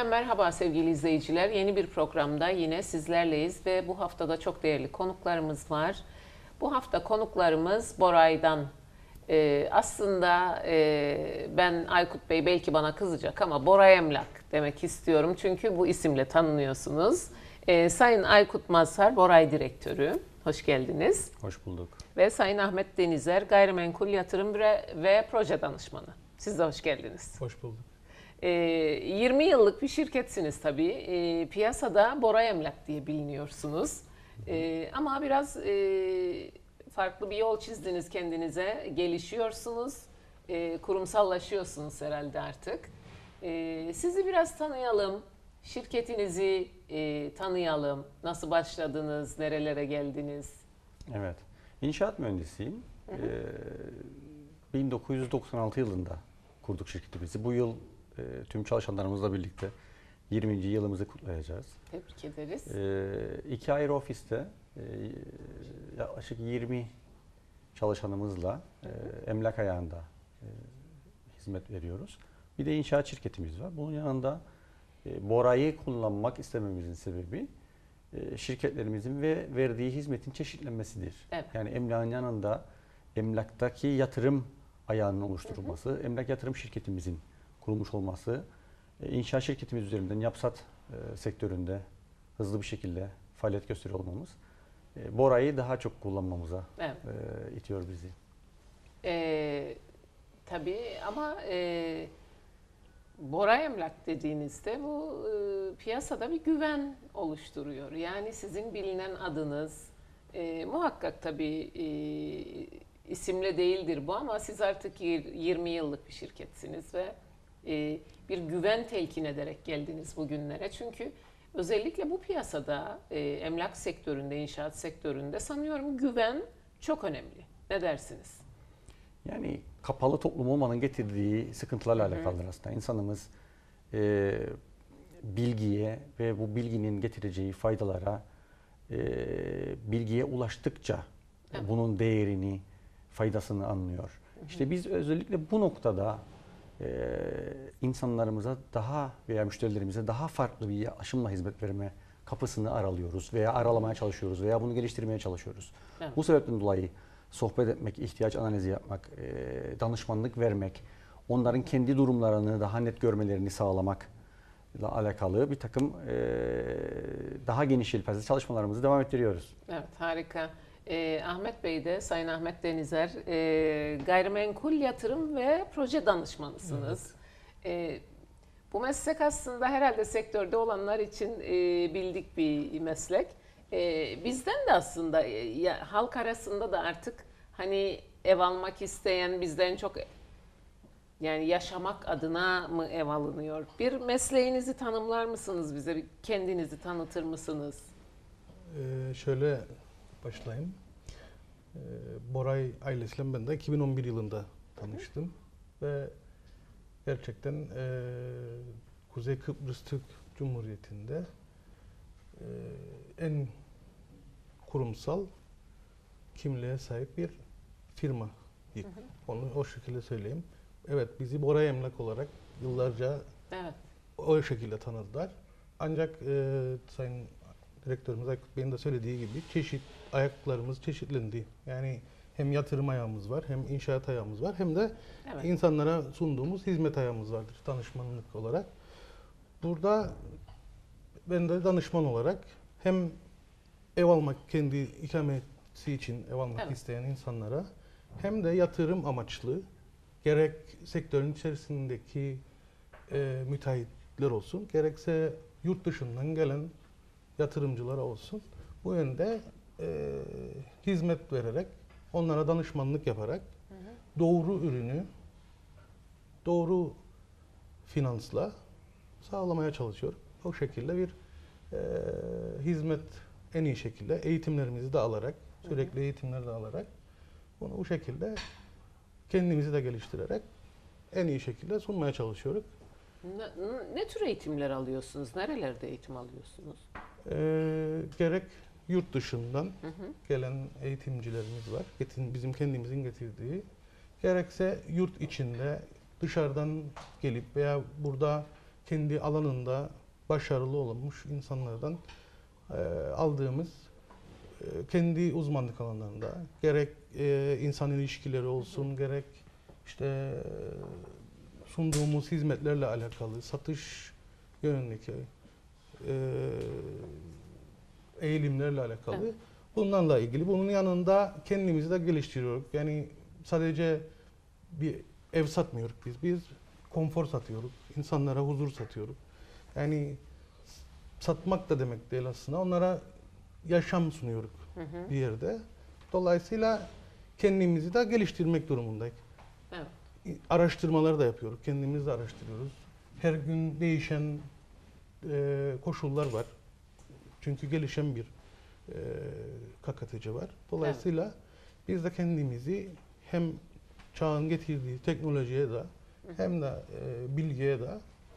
İş Yemeği'nden merhaba sevgili izleyiciler. Yeni bir programda yine sizlerleyiz ve bu haftada çok değerli konuklarımız var. Bu hafta konuklarımız Boray'dan. Ee, aslında e, ben Aykut Bey belki bana kızacak ama Boray Emlak demek istiyorum. Çünkü bu isimle tanınıyorsunuz. Ee, Sayın Aykut Mazhar, Boray Direktörü. Hoş geldiniz. Hoş bulduk. Ve Sayın Ahmet Denizer, Gayrimenkul Yatırım ve Proje Danışmanı. Siz de hoş geldiniz. Hoş bulduk. Ee, 20 yıllık bir şirketsiniz tabii. Ee, piyasada Bora Emlak diye biliniyorsunuz. Ee, ama biraz e, farklı bir yol çizdiniz kendinize. Gelişiyorsunuz. E, kurumsallaşıyorsunuz herhalde artık. Ee, sizi biraz tanıyalım. Şirketinizi e, tanıyalım. Nasıl başladınız? Nerelere geldiniz? Evet. İnşaat mühendisiyim. Ee, 1996 yılında kurduk şirketimizi. Bu yıl e, tüm çalışanlarımızla birlikte 20. yılımızı kutlayacağız. Tebrik ederiz. Ee, iki ayrı ofiste e, yaklaşık 20 çalışanımızla e, emlak ayağında e, hizmet veriyoruz. Bir de inşaat şirketimiz var. Bunun yanında e, Bora'yı kullanmak istememizin sebebi e, şirketlerimizin ve verdiği hizmetin çeşitlenmesidir. Evet. Yani emlakın yanında emlaktaki yatırım ayağının oluşturulması, emlak yatırım şirketimizin kurulmuş olması, e, inşaat şirketimiz üzerinden yapsat e, sektöründe hızlı bir şekilde faaliyet gösteriyor olmamız e, Bora'yı daha çok kullanmamıza Evet. e, itiyor bizi. Ee, tabii ama e, Bora Emlak dediğinizde bu e, piyasada bir güven oluşturuyor. Yani sizin bilinen adınız e, muhakkak tabii e, isimle değildir bu ama siz artık yir- 20 yıllık bir şirketsiniz ve e, bir güven telkin ederek geldiniz bugünlere. Çünkü özellikle bu piyasada e, emlak sektöründe, inşaat sektöründe sanıyorum güven çok önemli. Ne dersiniz? Yani kapalı toplum olmanın getirdiği sıkıntılarla alakalıdır aslında. İnsanımız e, bilgiye ve bu bilginin getireceği faydalara e, bilgiye ulaştıkça Evet. bunun değerini, faydasını anlıyor. İşte biz özellikle bu noktada e, insanlarımıza daha veya müşterilerimize daha farklı bir aşımla hizmet verme kapısını aralıyoruz veya aralamaya çalışıyoruz veya bunu geliştirmeye çalışıyoruz. Evet. Bu sebepten dolayı sohbet etmek, ihtiyaç analizi yapmak, e, danışmanlık vermek, onların kendi durumlarını daha net görmelerini sağlamakla alakalı bir takım e, daha geniş yelpaze çalışmalarımızı devam ettiriyoruz. Evet harika. Ee, Ahmet Bey de Sayın Ahmet Denizer e, gayrimenkul yatırım ve proje danışmanısınız. E, bu meslek aslında herhalde sektörde olanlar için e, bildik bir meslek. E, bizden de aslında e, ya, halk arasında da artık hani ev almak isteyen bizden çok yani yaşamak adına mı ev alınıyor? Bir mesleğinizi tanımlar mısınız bize? Kendinizi tanıtır mısınız? Ee, şöyle başlayayım. Ee, Boray ailesiyle ben de 2011 yılında tanıştım ve gerçekten e, Kuzey Kıbrıs Türk Cumhuriyeti'nde e, en kurumsal kimliğe sahip bir firma. Onu o şekilde söyleyeyim. Evet bizi Boray Emlak olarak yıllarca Evet. o şekilde tanıdılar. Ancak e, Sayın Direktörümüz Aykut Bey'in de söylediği gibi çeşit ayaklarımız çeşitlendi. Yani hem yatırım ayağımız var, hem inşaat ayağımız var, hem de Evet. insanlara sunduğumuz hizmet ayağımız vardır danışmanlık olarak. Burada ben de danışman olarak hem ev almak kendi ikamesi için ev almak Evet. isteyen insanlara hem de yatırım amaçlı gerek sektörün içerisindeki e, müteahhitler olsun gerekse yurt dışından gelen yatırımcılara olsun bu yönde e, hizmet vererek onlara danışmanlık yaparak doğru ürünü doğru finansla sağlamaya çalışıyor. O şekilde bir e, hizmet en iyi şekilde eğitimlerimizi de alarak sürekli eğitimler de alarak bunu bu şekilde kendimizi de geliştirerek en iyi şekilde sunmaya çalışıyoruz. Ne, ne tür eğitimler alıyorsunuz? Nerelerde eğitim alıyorsunuz? Ee, gerek yurt dışından Hı hı. gelen eğitimcilerimiz var. Getin, bizim kendimizin getirdiği. Gerekse yurt içinde dışarıdan gelip veya burada kendi alanında başarılı olmuş insanlardan e, aldığımız e, kendi uzmanlık alanlarında gerek e, insan ilişkileri olsun gerek işte e, sunduğumuz hizmetlerle alakalı satış yönündeki e, eğilimlerle alakalı Evet. bunlarla ilgili bunun yanında kendimizi de geliştiriyoruz. Yani sadece bir ev satmıyoruz biz. Biz konfor satıyoruz. İnsanlara huzur satıyoruz. Yani satmak da demek değil aslında. Onlara yaşam sunuyoruz Hı hı. bir yerde. Dolayısıyla kendimizi de geliştirmek durumundayız. Evet. Araştırmalar da yapıyoruz. Kendimiz de araştırıyoruz. Her gün değişen e, koşullar var. Çünkü gelişen bir e, KKTC var. Dolayısıyla biz de kendimizi hem çağın getirdiği teknolojiye de hem de e, bilgiye de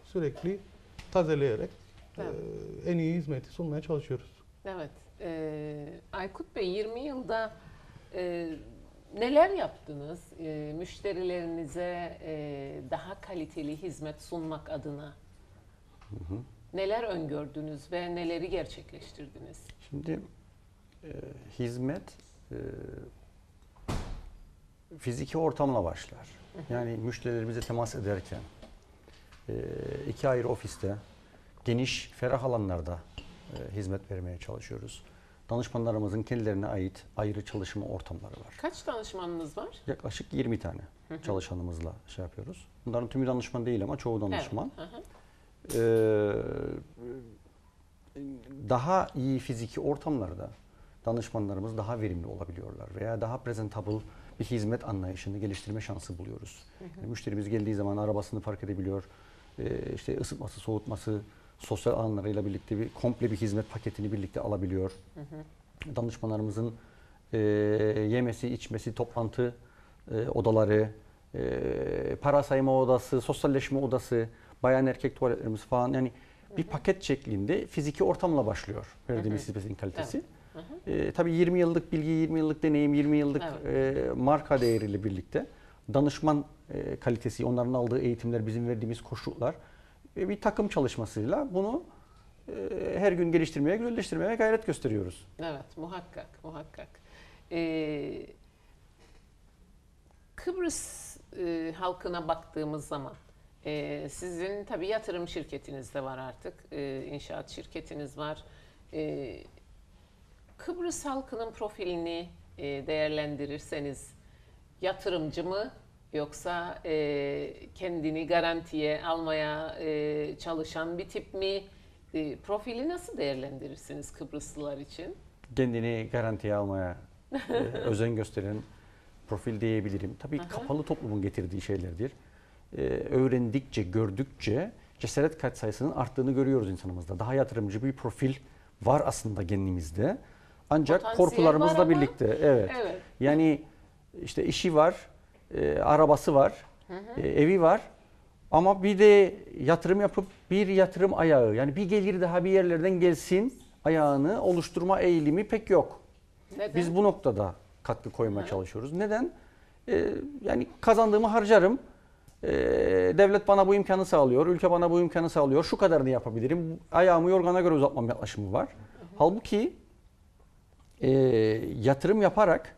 sürekli tazeleyerek Evet. e, en iyi hizmeti sunmaya çalışıyoruz. Evet. Ee, Aykut Bey 20 yılda e, neler yaptınız e, müşterilerinize e, daha kaliteli hizmet sunmak adına? Neler öngördünüz ve neleri gerçekleştirdiniz? Şimdi e, hizmet e, fiziki ortamla başlar. Yani müşterilerimize temas ederken e, iki ayrı ofiste geniş, ferah alanlarda e, hizmet vermeye çalışıyoruz. Danışmanlarımızın kendilerine ait ayrı çalışma ortamları var. Kaç danışmanınız var? Yaklaşık 20 tane çalışanımızla şey yapıyoruz. Bunların tümü danışman değil ama çoğu danışman. Evet. Hı hı. Ee, daha iyi fiziki ortamlarda danışmanlarımız daha verimli olabiliyorlar veya daha presentable bir hizmet anlayışını geliştirme şansı buluyoruz. Yani müşterimiz geldiği zaman arabasını park edebiliyor. Ee, işte ısıtması, soğutması, sosyal alanlarıyla birlikte bir komple bir hizmet paketini birlikte alabiliyor. Danışmanlarımızın e, yemesi, içmesi, toplantı e, odaları, e, para sayma odası, sosyalleşme odası, bayan erkek tuvaletlerimiz falan yani bir paket şeklinde fiziki ortamla başlıyor verdiğimiz hizmetin kalitesi. E, tabii 20 yıllık bilgi, 20 yıllık deneyim, 20 yıllık e, marka değeriyle birlikte danışman e, kalitesi, onların aldığı eğitimler, bizim verdiğimiz koşullar ve bir takım çalışmasıyla bunu e, her gün geliştirmeye, güzelleştirmeye gayret gösteriyoruz. Evet, muhakkak, muhakkak. Ee, Kıbrıs e, halkına baktığımız zaman, e, sizin tabii yatırım şirketiniz de var artık, e, inşaat şirketiniz var. E, Kıbrıs halkının profilini e, değerlendirirseniz, yatırımcı mı yoksa e, kendini garantiye almaya e, çalışan bir tip mi? E, profili nasıl değerlendirirsiniz Kıbrıslılar için? kendini garantiye almaya e, özen gösteren profil diyebilirim. Tabii Aha. kapalı toplumun getirdiği şeylerdir. E, öğrendikçe, gördükçe cesaret kat sayısının arttığını görüyoruz insanımızda. Daha yatırımcı bir profil var aslında kendimizde. Ancak Potansiyel korkularımızla birlikte evet. Evet. Yani işte işi var, e, arabası var, e, evi var. Ama bir de yatırım yapıp bir yatırım ayağı yani bir gelir daha bir yerlerden gelsin ayağını oluşturma eğilimi pek yok. Neden? Biz bu noktada katkı koymaya çalışıyoruz. Neden? Ee, yani kazandığımı harcarım. Ee, devlet bana bu imkanı sağlıyor, ülke bana bu imkanı sağlıyor. Şu kadarını yapabilirim. Ayağımı yorgana göre uzatmam yaklaşımı var. Halbuki e, yatırım yaparak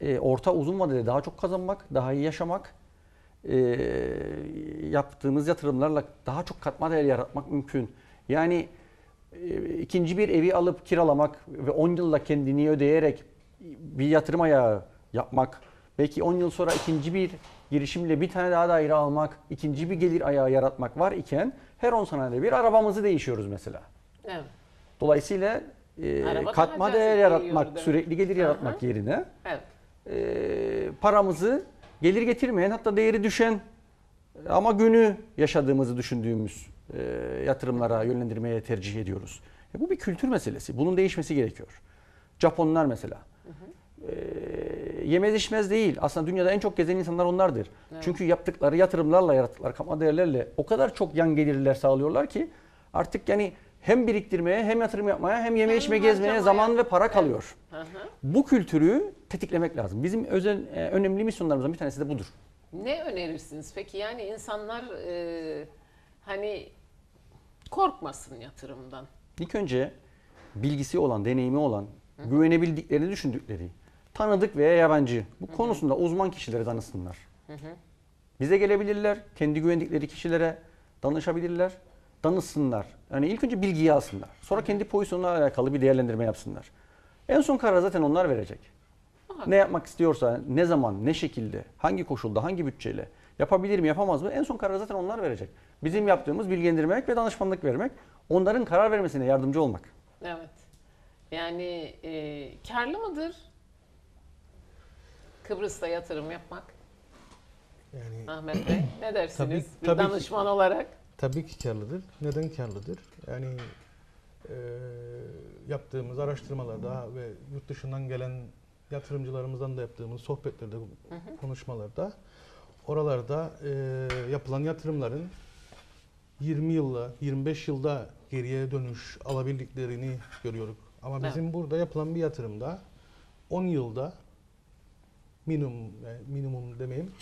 e, orta uzun vadede daha çok kazanmak, daha iyi yaşamak, e, yaptığımız yatırımlarla daha çok katma değer yaratmak mümkün. Yani e, ikinci bir evi alıp kiralamak ve 10 yılla kendini ödeyerek bir yatırım ayağı yapmak, belki 10 yıl sonra ikinci bir girişimle bir tane daha daire almak, ikinci bir gelir ayağı yaratmak var iken her 10 senede bir arabamızı değişiyoruz mesela. Evet. Dolayısıyla e, Araba katma değer yaratmak, demek. sürekli gelir Aha. yaratmak yerine Evet. e, paramızı gelir getirmeyen hatta değeri düşen ama günü yaşadığımızı düşündüğümüz e, yatırımlara yönlendirmeye tercih ediyoruz. E, bu bir kültür meselesi. Bunun değişmesi gerekiyor. Japonlar mesela. E, yemez içmez değil. Aslında dünyada en çok gezen insanlar onlardır. Evet. Çünkü yaptıkları yatırımlarla, yarattıkları katma değerlerle o kadar çok yan gelirler sağlıyorlar ki artık yani hem biriktirmeye hem yatırım yapmaya hem yeme içme gezmeye zaman ve para Evet. kalıyor. Hı hı. Bu kültürü tetiklemek lazım. Bizim özel e, önemli misyonlarımızdan bir tanesi de budur. Ne önerirsiniz peki? Yani insanlar e, hani korkmasın yatırımdan. İlk önce bilgisi olan, deneyimi olan, güvenebildiklerini düşündükleri, tanıdık veya yabancı bu konusunda uzman kişilere danışsınlar. Bize gelebilirler, kendi güvendikleri kişilere danışabilirler, danışsınlar. Yani ilk önce bilgiyi alsınlar. Sonra kendi pozisyonuna alakalı bir değerlendirme yapsınlar. En son kararı zaten onlar verecek. Aha. Ne yapmak istiyorsa, ne zaman, ne şekilde, hangi koşulda, hangi bütçeyle, yapabilir mi, yapamaz mı? En son kararı zaten onlar verecek. Bizim yaptığımız bilgilendirmek ve danışmanlık vermek, onların karar vermesine yardımcı olmak. Evet. Yani e, karlı mıdır Kıbrıs'ta yatırım yapmak? Yani Ahmet Bey ne dersiniz Tabii- bir tabii ki. danışman olarak? tabii ki karlıdır. Neden karlıdır? Yani e, yaptığımız araştırmalarda ve yurt dışından gelen yatırımcılarımızdan da yaptığımız sohbetlerde, konuşmalarda oralarda e, yapılan yatırımların 20 yılda, 25 yılda geriye dönüş alabildiklerini görüyoruz. Ama Evet. bizim burada yapılan bir yatırımda 10 yılda minimum yani minimum demeyeyim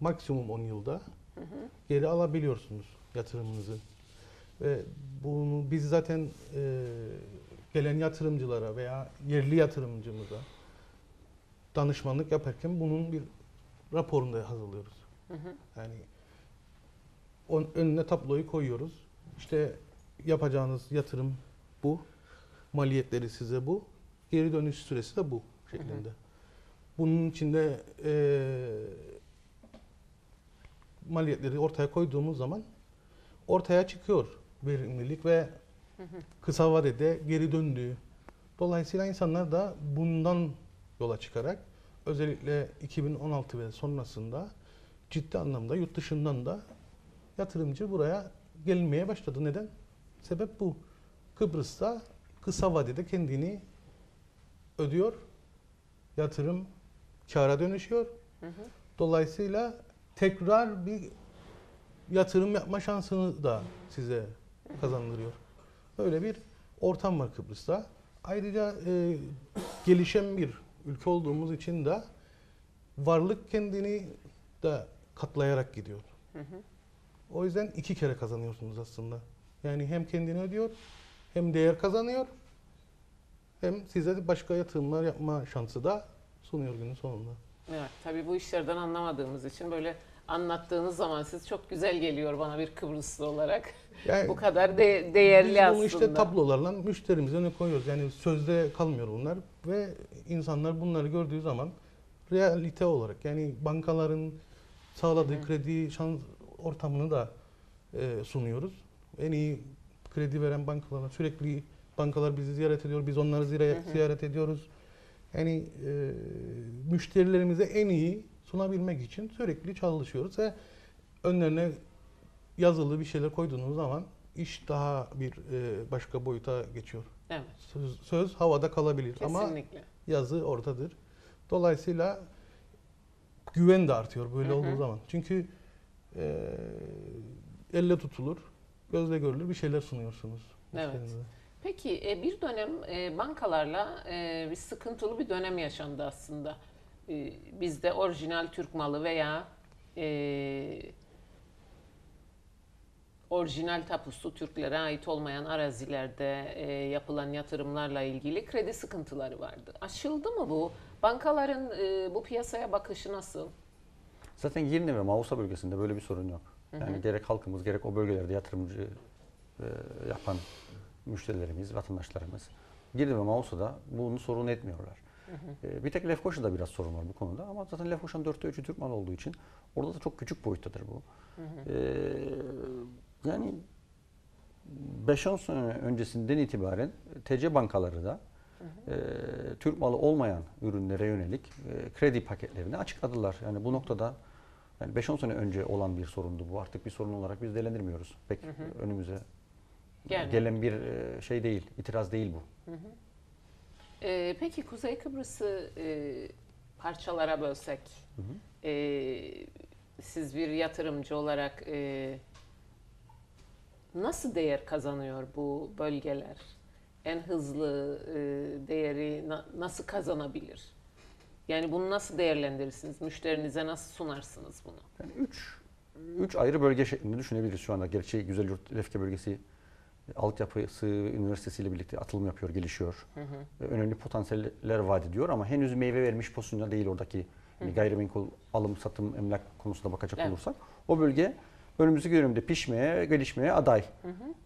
maksimum 10 yılda geri alabiliyorsunuz yatırımınızı. Ve bunu biz zaten e, gelen yatırımcılara veya yerli yatırımcımıza danışmanlık yaparken bunun bir raporunu da hazırlıyoruz. Yani on, önüne tabloyu koyuyoruz. İşte yapacağınız yatırım bu. Maliyetleri size bu. Geri dönüş süresi de bu şeklinde. Bunun içinde e, maliyetleri ortaya koyduğumuz zaman ortaya çıkıyor verimlilik ve kısa vadede geri döndüğü. Dolayısıyla insanlar da bundan yola çıkarak özellikle 2016 ve sonrasında ciddi anlamda yurt dışından da yatırımcı buraya gelmeye başladı. Neden? Sebep bu. Kıbrıs'ta kısa vadede kendini ödüyor. Yatırım kâra dönüşüyor. Dolayısıyla tekrar bir yatırım yapma şansını da size kazandırıyor. Böyle bir ortam var Kıbrıs'ta. Ayrıca e, gelişen bir ülke olduğumuz için de varlık kendini de katlayarak gidiyor. O yüzden iki kere kazanıyorsunuz aslında. Yani hem kendini ödüyor, hem değer kazanıyor, hem size başka yatırımlar yapma şansı da sunuyor günün sonunda. Evet, tabii bu işlerden anlamadığımız için böyle anlattığınız zaman siz çok güzel geliyor bana bir Kıbrıslı olarak. Yani Bu kadar de- değerli Biz bunu aslında. işte tablolarla müşterimize önüne koyuyoruz. Yani sözde kalmıyor bunlar ve insanlar bunları gördüğü zaman realite olarak yani bankaların sağladığı kredi şans ortamını da e, sunuyoruz. En iyi kredi veren bankalara sürekli bankalar bizi ziyaret ediyor. Biz onları ziyaret, ziyaret ediyoruz. Yani e, müşterilerimize en iyi sunabilmek için sürekli çalışıyoruz ve önlerine yazılı bir şeyler koyduğunuz zaman iş daha bir e, başka boyuta geçiyor. Evet, Söz, söz havada kalabilir ama kesinlikle. yazı ortadır. Dolayısıyla güven de artıyor böyle olduğu zaman. Çünkü e, elle tutulur, gözle görülür bir şeyler sunuyorsunuz. Evet. müşterinize. Peki e, bir dönem e, bankalarla e, bir sıkıntılı bir dönem yaşandı aslında. Bizde orijinal Türk malı veya orijinal tapusu Türklere ait olmayan arazilerde e, yapılan yatırımlarla ilgili kredi sıkıntıları vardı. Aşıldı mı bu? Bankaların e, bu piyasaya bakışı nasıl? Zaten Girne ve Mausa bölgesinde böyle bir sorun yok. Yani gerek halkımız gerek o bölgelerde yatırımcı e, yapan müşterilerimiz, vatandaşlarımız Girne ve Mausa'da bunu sorun etmiyorlar. E, bir tek Lefkoşa'da biraz sorun var bu konuda ama zaten Lefkoşa'nın dörtte üçü Türk malı olduğu için orada da çok küçük boyuttadır bu. E, yani 5-10 sene öncesinden itibaren TC bankaları da e, Türk malı olmayan ürünlere yönelik e, kredi paketlerini açıkladılar. Yani bu noktada yani 5-10 sene önce olan bir sorundu bu. Artık bir sorun olarak biz değerlendirmiyoruz. Pek önümüze Gelmedi. gelen bir e, şey değil, itiraz değil bu. Ee, peki Kuzey Kıbrıs'ı e, parçalara bölsek, e, siz bir yatırımcı olarak e, nasıl değer kazanıyor bu bölgeler? En hızlı e, değeri na- nasıl kazanabilir? Yani bunu nasıl değerlendirirsiniz? Müşterinize nasıl sunarsınız bunu? Yani üç, üç ayrı bölge şeklinde düşünebiliriz şu anda. Gerçi Güzel Yurt Lefke bölgesi altyapısı üniversitesiyle birlikte atılım yapıyor, gelişiyor. Ve Önemli potansiyeller vaat ediyor ama henüz meyve vermiş pozisyonda değil oradaki hani gayrimenkul alım satım emlak konusunda bakacak Evet. olursak. O bölge önümüzdeki dönemde pişmeye, gelişmeye aday.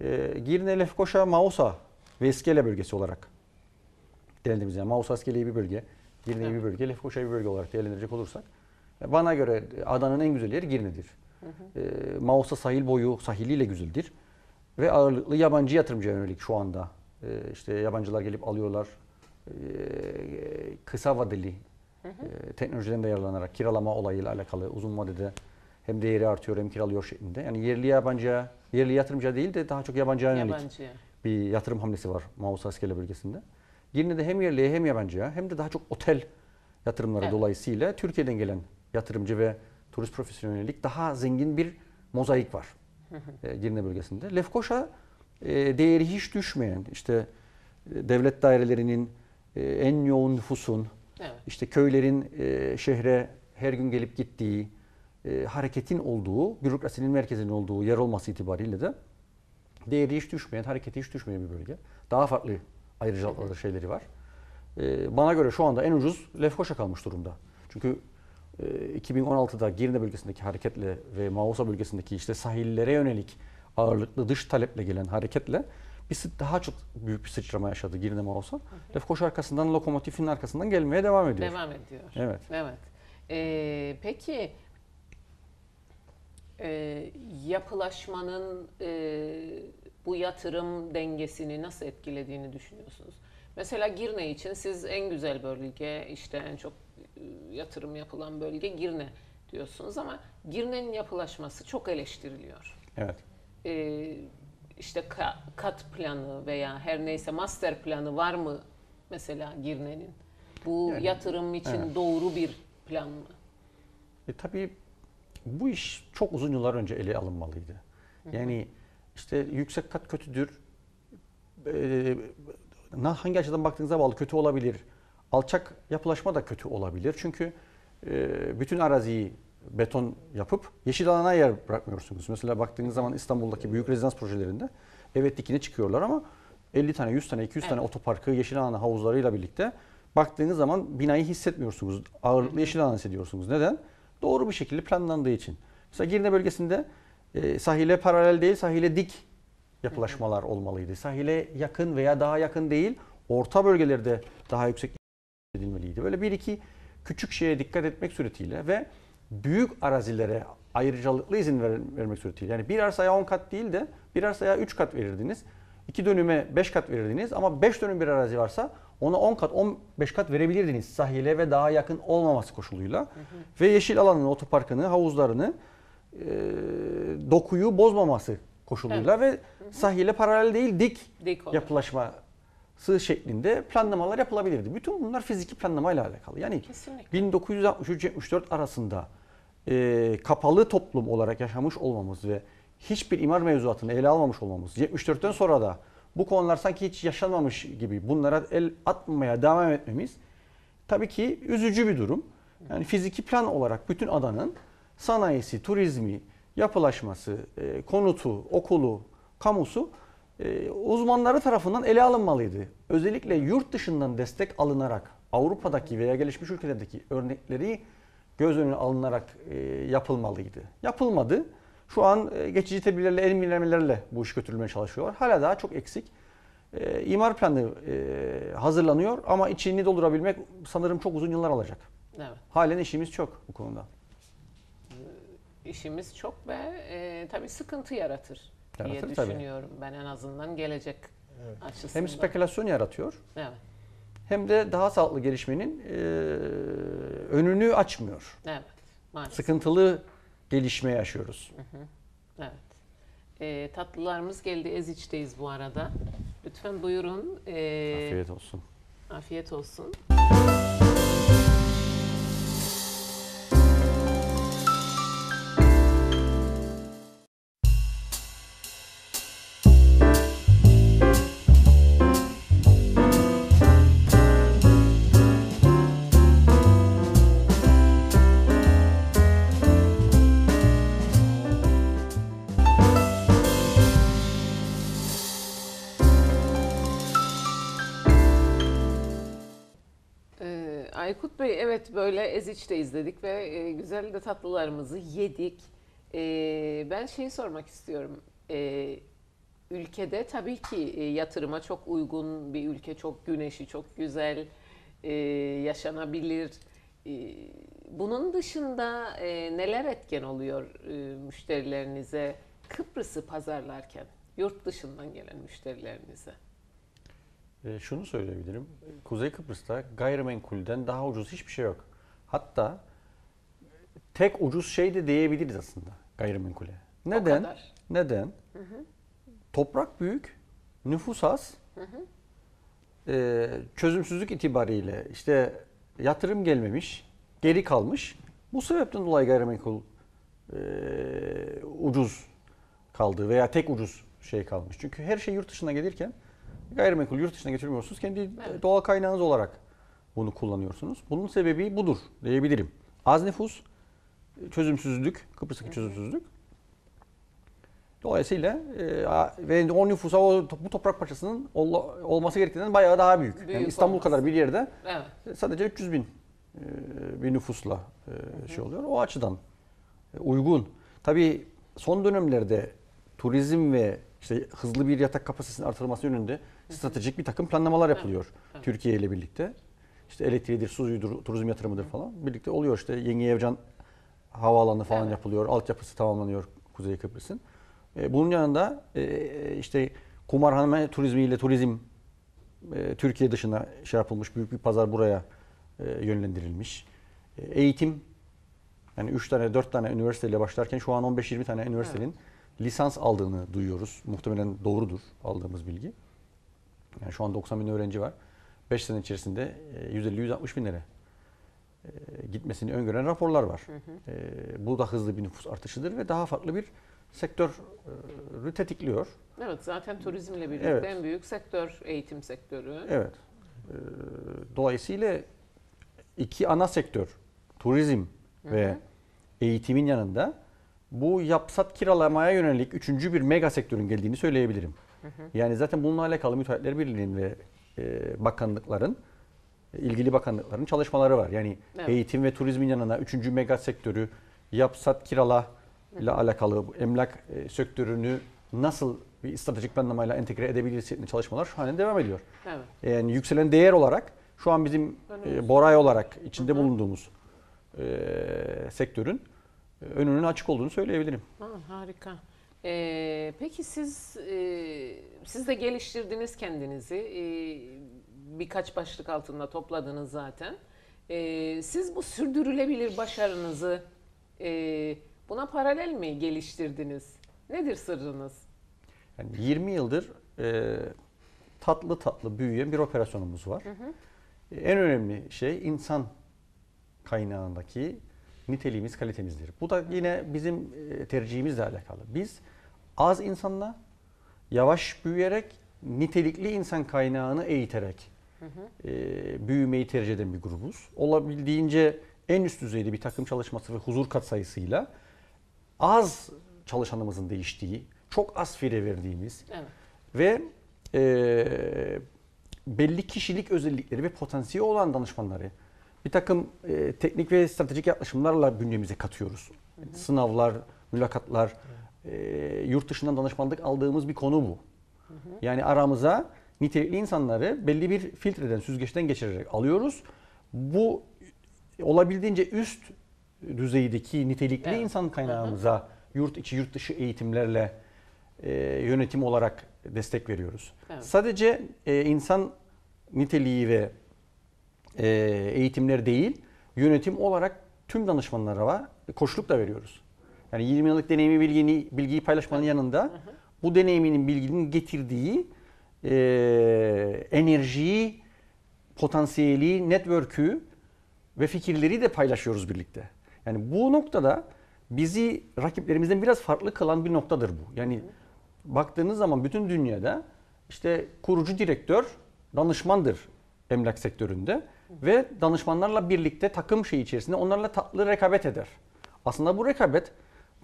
Ee, Girne, Lefkoşa, Mausa ve İskele bölgesi olarak değerlendirdiğimiz yani Mausa, İskele'yi bir bölge, Girne'yi bir Evet. bölge, Lefkoşa'yı bir bölge olarak değerlendirecek olursak e, bana göre adanın en güzel yeri Girne'dir. Ee, Mausa sahil boyu sahiliyle güzeldir ve ağırlıklı yabancı yatırımcıya yönelik şu anda. Ee, işte yabancılar gelip alıyorlar. Ee, kısa vadeli e, teknolojiden de yararlanarak kiralama olayıyla alakalı uzun vadede hem değeri artıyor hem kiralıyor şeklinde. Yani yerli yabancıya, yerli yatırımcıya değil de daha çok yabancıya yönelik Yabancıya. bir yatırım hamlesi var Mausa İskele bölgesinde. Girne'de hem yerliye hem yabancıya hem de daha çok otel yatırımları Evet. dolayısıyla Türkiye'den gelen yatırımcı ve turist profesyonelik daha zengin bir mozaik var e, Girne bölgesinde. Lefkoşa e, değeri hiç düşmeyen işte e, devlet dairelerinin e, en yoğun nüfusun Evet. işte köylerin e, şehre her gün gelip gittiği, e, hareketin olduğu, bürokrasinin merkezinin olduğu yer olması itibariyle de değeri hiç düşmeyen, hareketi hiç düşmeyen bir bölge. Daha farklı ayrıcalıkları şeyleri var. E, bana göre şu anda en ucuz Lefkoşa kalmış durumda. Çünkü 2016'da Girne bölgesindeki hareketle ve Mausa bölgesindeki işte sahillere yönelik ağırlıklı dış taleple gelen hareketle bir daha çok büyük bir sıçrama yaşadı Girne Mausa. Lefkoşa arkasından lokomotifin arkasından gelmeye devam ediyor. Devam ediyor. Evet. Evet. Ee, peki e, yapılaşmanın e, bu yatırım dengesini nasıl etkilediğini düşünüyorsunuz? Mesela Girne için siz en güzel bölge, işte en çok yatırım yapılan bölge Girne diyorsunuz ama Girne'nin yapılaşması çok eleştiriliyor. Evet. Ee, işte ka- kat planı veya her neyse master planı var mı mesela Girne'nin? Bu Yani, yatırım için evet. doğru bir plan mı? E, tabii bu iş çok uzun yıllar önce ele alınmalıydı. Yani işte yüksek kat kötüdür. E, na- hangi açıdan baktığınıza bağlı kötü olabilir. Alçak yapılaşma da kötü olabilir. Çünkü e, bütün araziyi beton yapıp yeşil alana yer bırakmıyorsunuz. Mesela baktığınız zaman İstanbul'daki büyük rezidans projelerinde evet dikine çıkıyorlar ama 50 tane, 100 tane, 200 tane Evet. otoparkı yeşil alana havuzlarıyla birlikte baktığınız zaman binayı hissetmiyorsunuz. Ağırlıklı yeşil alan hissediyorsunuz. Neden? Doğru bir şekilde planlandığı için. Mesela Girne bölgesinde e, sahile paralel değil, sahile dik yapılaşmalar olmalıydı. Sahile yakın veya daha yakın değil, orta bölgelerde daha yüksek edilmeliydi. Böyle bir iki küçük şeye dikkat etmek suretiyle ve büyük arazilere ayrıcalıklı izin ver- vermek suretiyle. Yani bir arsaya 10 kat değil de bir arsaya 3 kat verirdiniz. İki dönüme 5 kat verirdiniz ama 5 dönüm bir arazi varsa ona 10 kat 15 kat verebilirdiniz sahile ve daha yakın olmaması koşuluyla. Ve yeşil alanını, otoparkını, havuzlarını e, dokuyu bozmaması koşuluyla ve sahile paralel değil dik Dik olarak. yapılaşması şeklinde planlamalar yapılabilirdi. Bütün bunlar fiziki planlamayla alakalı. Yani Kesinlikle. 1963-74 arasında e, kapalı toplum olarak yaşamış olmamız ve hiçbir imar mevzuatını ele almamış olmamız, 74'ten sonra da bu konular sanki hiç yaşanmamış gibi bunlara el atmamaya devam etmemiz tabii ki üzücü bir durum. Yani fiziki plan olarak bütün adanın sanayisi, turizmi, yapılaşması, e, konutu, okulu, kamusu uzmanları tarafından ele alınmalıydı. Özellikle yurt dışından destek alınarak Avrupa'daki veya gelişmiş ülkelerdeki örnekleri göz önüne alınarak e, yapılmalıydı. Yapılmadı. Şu an e, geçici tedbirlerle, el milemelerle bu iş götürülmeye çalışıyorlar. Hala daha çok eksik. E, imar planı e, hazırlanıyor ama içini doldurabilmek sanırım çok uzun yıllar alacak. Evet. Halen işimiz çok bu konuda. İşimiz çok ve e, tabii sıkıntı yaratır, diye Yaratır tabii. düşünüyorum ben en azından gelecek açısından. Hem spekülasyon yaratıyor Evet. hem de daha sağlıklı gelişmenin e, önünü açmıyor. Evet. Maalesef. Sıkıntılı gelişme yaşıyoruz. Evet. E, tatlılarımız geldi. Eziç'teyiz bu arada. Lütfen buyurun. E, Afiyet olsun. afiyet olsun. Evet böyle Eziç'te izledik ve e, güzel de tatlılarımızı yedik. E, ben şeyi sormak istiyorum. E, ülkede tabii ki e, yatırıma çok uygun bir ülke, çok güneşi, çok güzel, e, yaşanabilir. E, bunun dışında e, neler etken oluyor e, müşterilerinize Kıbrıs'ı pazarlarken, yurt dışından gelen müşterilerinize? E, şunu söyleyebilirim. Kuzey Kıbrıs'ta gayrimenkulden daha ucuz hiçbir şey yok. Hatta tek ucuz şey de diyebiliriz aslında gayrimenkule. Neden? kadar. Neden? Toprak büyük, nüfus az. E, çözümsüzlük itibariyle işte yatırım gelmemiş, geri kalmış. Bu sebepten dolayı gayrimenkul e, ucuz kaldı veya tek ucuz şey kalmış. Çünkü her şey yurt dışına gelirken gayrimenkul yurt dışına getirmiyorsunuz. Kendi Evet. doğal kaynağınız olarak bunu kullanıyorsunuz. Bunun sebebi budur diyebilirim. Az nüfus, çözümsüzlük, Kıbrıs'taki çözümsüzlük. Dolayısıyla e, ve o nüfusa o, bu toprak parçasının ol- olması gerektiğinden bayağı daha büyük. yani Büyük İstanbul olması. kadar bir yerde Evet. sadece 300 bin e, bir nüfusla e, şey oluyor. O açıdan e, uygun. Tabii son dönemlerde turizm ve işte hızlı bir yatak kapasitesinin artırılması yönünde stratejik bir takım planlamalar yapılıyor Evet. Türkiye ile birlikte. İşte elektriğidir, suyudur, turizm yatırımıdır falan. Birlikte oluyor işte Yeni Evcan havaalanı falan Evet. yapılıyor. Altyapısı tamamlanıyor Kuzey Kıbrıs'ın. E, bunun yanında e, işte kumarhane turizmiyle turizm e, Türkiye dışına şey yapılmış büyük bir pazar buraya e, yönlendirilmiş. E, eğitim yani 3 tane 4 tane üniversiteyle başlarken şu an 15-20 tane üniversitenin lisans aldığını duyuyoruz. Muhtemelen doğrudur aldığımız bilgi. Yani şu an 90 bin öğrenci var. 5 sene içerisinde e, 150-160 binlere e, gitmesini öngören raporlar var. E, bu da hızlı bir nüfus artışıdır ve daha farklı bir sektörü tetikliyor. Evet zaten turizmle birlikte Evet. en büyük sektör eğitim sektörü. Evet. Dolayısıyla iki ana sektör, turizm ve eğitimin yanında bu yapsat kiralamaya yönelik üçüncü bir mega sektörün geldiğini söyleyebilirim. Yani zaten bununla alakalı Müteahhitler Birliği'nin ve e, bakanlıkların, ilgili bakanlıkların çalışmaları var. Yani Evet. eğitim ve turizmin yanına üçüncü mega sektörü yapsat kirala ile alakalı bu emlak e, sektörünü nasıl bir stratejik planlamayla entegre edebiliriz çalışmalar şu an devam ediyor. Evet. Yani yükselen değer olarak şu an bizim e, Boray olarak içinde bulunduğumuz e, sektörün e, önünün açık olduğunu söyleyebilirim. Ha, harika. Ee, peki siz e, siz de geliştirdiniz kendinizi. Ee, birkaç başlık altında topladınız zaten. Ee, siz bu sürdürülebilir başarınızı e, buna paralel mi geliştirdiniz? Nedir sırrınız? Yani 20 yıldır e, tatlı tatlı büyüyen bir operasyonumuz var. E, En önemli şey insan kaynağındaki niteliğimiz, kalitemizdir. Bu da yine bizim e, tercihimizle alakalı. Biz az insanla yavaş büyüyerek nitelikli insan kaynağını eğiterek e, büyümeyi tercih eden bir grubuz. Olabildiğince en üst düzeyde bir takım çalışması ve huzur katsayısıyla az çalışanımızın değiştiği, çok az fire verdiğimiz Evet. ve e, belli kişilik özellikleri ve potansiyeli olan danışmanları bir takım e, teknik ve stratejik yaklaşımlarla bünyemize katıyoruz. Sınavlar, mülakatlar, e, yurt dışından danışmanlık aldığımız bir konu bu. Yani aramıza nitelikli insanları belli bir filtreden, süzgeçten geçirerek alıyoruz. Bu olabildiğince üst düzeydeki nitelikli Evet. insan kaynağımıza yurt içi, yurt dışı eğitimlerle e, yönetim olarak destek veriyoruz. Evet. Sadece e, insan niteliği ve e, eğitimler değil, yönetim olarak tüm danışmanlara koşuluk da veriyoruz. Yani 20 yıllık deneyimi bilgini, bilgiyi paylaşmanın yanında bu deneyiminin bilginin getirdiği e, enerjiyi, potansiyeli, network'ü ve fikirleri de paylaşıyoruz birlikte. Yani bu noktada bizi rakiplerimizden biraz farklı kılan bir noktadır bu. Yani baktığınız zaman bütün dünyada işte kurucu direktör danışmandır emlak sektöründe ve danışmanlarla birlikte takım şey içerisinde onlarla tatlı rekabet eder. Aslında bu rekabet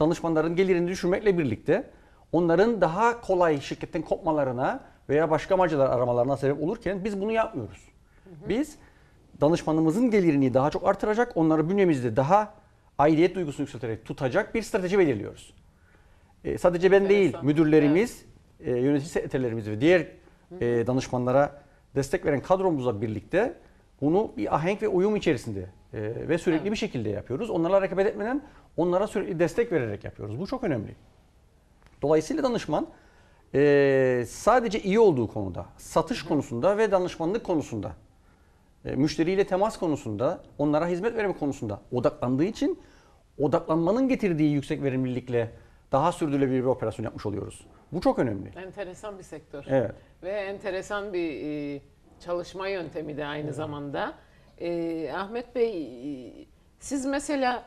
danışmanların gelirini düşürmekle birlikte onların daha kolay şirketten kopmalarına veya başka amacılar aramalarına sebep olurken biz bunu yapmıyoruz. Biz danışmanımızın gelirini daha çok artıracak, onları bünyemizde daha aidiyet duygusunu yükselterek tutacak bir strateji belirliyoruz. E, sadece ben değil, Enteresan. müdürlerimiz, e, yönetici sekreterlerimiz ve diğer e, danışmanlara destek veren kadromuzla birlikte bunu bir ahenk ve uyum içerisinde e, ve sürekli Evet. bir şekilde yapıyoruz. Onlarla rekabet etmeden onlara sürekli destek vererek yapıyoruz. Bu çok önemli. Dolayısıyla danışman e, sadece iyi olduğu konuda, satış konusunda ve danışmanlık konusunda, e, müşteriyle temas konusunda, onlara hizmet verme konusunda odaklandığı için odaklanmanın getirdiği yüksek verimlilikle daha sürdürülebilir bir operasyon yapmış oluyoruz. Bu çok önemli. Enteresan bir sektör. Evet. Ve enteresan bir e, çalışma yöntemi de aynı zamanda. E, Ahmet Bey, siz mesela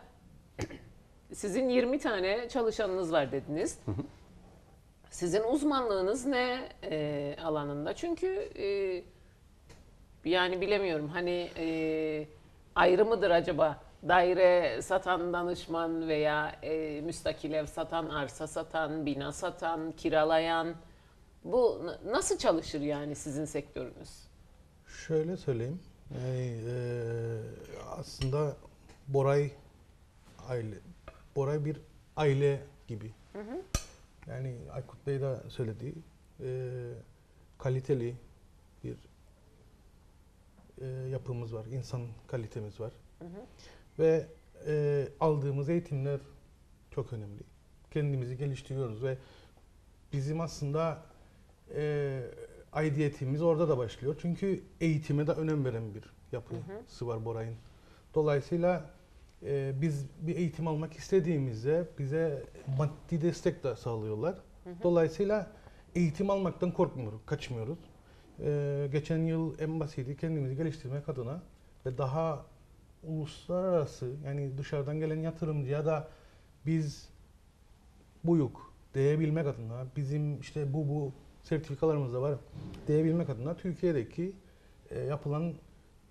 sizin 20 tane çalışanınız var dediniz. Sizin uzmanlığınız ne e, alanında? Çünkü e, yani bilemiyorum hani e, ayrı mıdır acaba? Daire satan danışman veya e, müstakil ev satan, arsa satan, bina satan, kiralayan bu nasıl çalışır yani sizin sektörünüz? Şöyle söyleyeyim. Yani e, aslında Boray aile Boray bir aile gibi. Yani Aykut Bey de söylediği e, kaliteli bir e, yapımız var. insan kalitemiz var. Ve e, aldığımız eğitimler çok önemli. Kendimizi geliştiriyoruz ve bizim aslında e, aidiyetimiz orada da başlıyor. Çünkü eğitime de önem veren bir yapısı var Boray'ın. Dolayısıyla e, biz bir eğitim almak istediğimizde bize maddi destek de sağlıyorlar. Dolayısıyla eğitim almaktan korkmuyoruz, kaçmıyoruz. E, geçen yıl en basiti kendimizi geliştirmek adına ve daha uluslararası yani dışarıdan gelen yatırımcıya da biz buyuk diyebilmek adına bizim işte bu bu sertifikalarımız da var diyebilmek adına Türkiye'deki e, yapılan